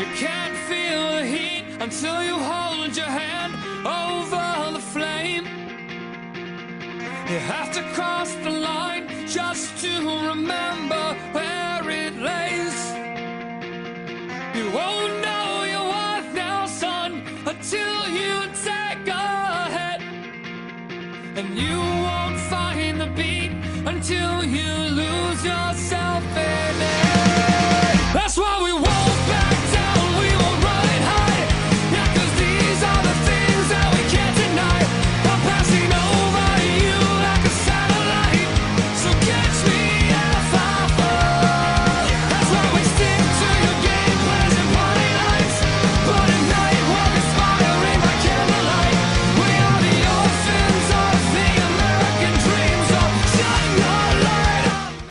You can't feel the heat until you hold your hand over the flame. You have to cross the line just to remember where it lays. You won't know your worth now, son, until you take a hit. And you won't find the beat until you lose yourself